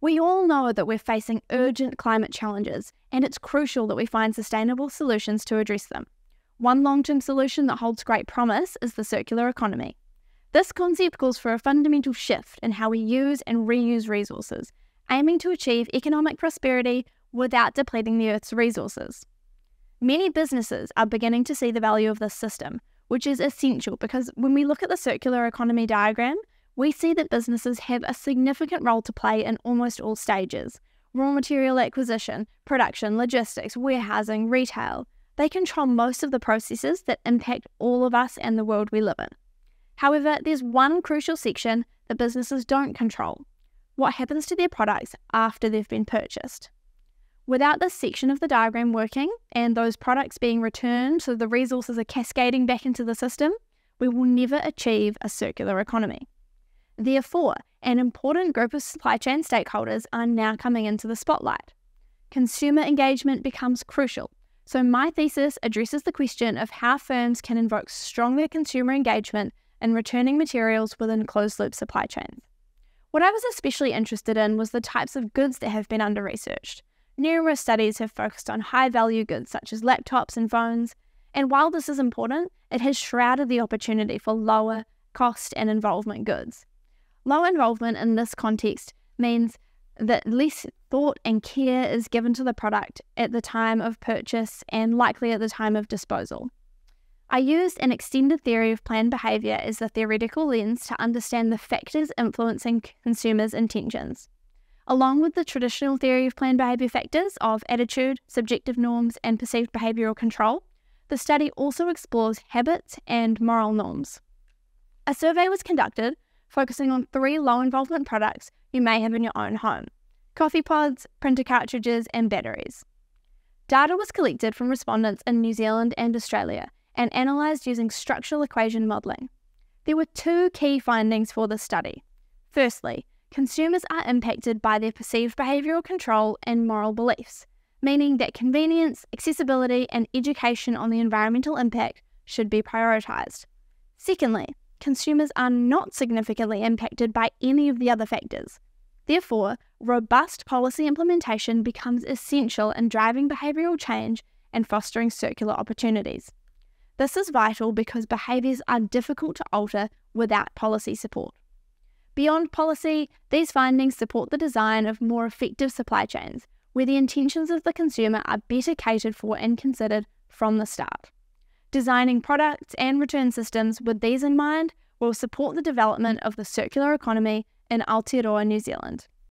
We all know that we're facing urgent climate challenges, and it's crucial that we find sustainable solutions to address them. One long term solution that holds great promise is the circular economy. This concept calls for a fundamental shift in how we use and reuse resources, aiming to achieve economic prosperity without depleting the Earth's resources. Many businesses are beginning to see the value of this system, which is essential because when we look at the circular economy diagram, we see that businesses have a significant role to play in almost all stages raw material acquisition, production, logistics, warehousing, retail. They control most of the processes that impact all of us and the world we live in. However, there's one crucial section that businesses don't control what happens to their products after they've been purchased. Without this section of the diagram working and those products being returned so the resources are cascading back into the system, we will never achieve a circular economy. Therefore, an important group of supply chain stakeholders are now coming into the spotlight. Consumer engagement becomes crucial, so my thesis addresses the question of how firms can invoke stronger consumer engagement in returning materials within closed loop supply chains. What I was especially interested in was the types of goods that have been under researched. Numerous studies have focused on high value goods such as laptops and phones, and while this is important, it has shrouded the opportunity for lower cost and involvement goods. Low involvement in this context means that less thought and care is given to the product at the time of purchase and likely at the time of disposal. I used an extended theory of planned behaviour as the theoretical lens to understand the factors influencing consumers' intentions. Along with the traditional theory of planned behaviour factors of attitude, subjective norms, and perceived behavioural control, the study also explores habits and moral norms. A survey was conducted focusing on three low involvement products you may have in your own home coffee pods, printer cartridges, and batteries. Data was collected from respondents in New Zealand and Australia and analysed using structural equation modelling. There were two key findings for this study. Firstly, consumers are impacted by their perceived behavioural control and moral beliefs, meaning that convenience, accessibility, and education on the environmental impact should be prioritised. Secondly, consumers are not significantly impacted by any of the other factors. Therefore, robust policy implementation becomes essential in driving behavioural change and fostering circular opportunities. This is vital because behaviours are difficult to alter without policy support. Beyond policy, these findings support the design of more effective supply chains, where the intentions of the consumer are better catered for and considered from the start. Designing products and return systems with these in mind will support the development of the circular economy in Aotearoa, New Zealand.